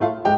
you.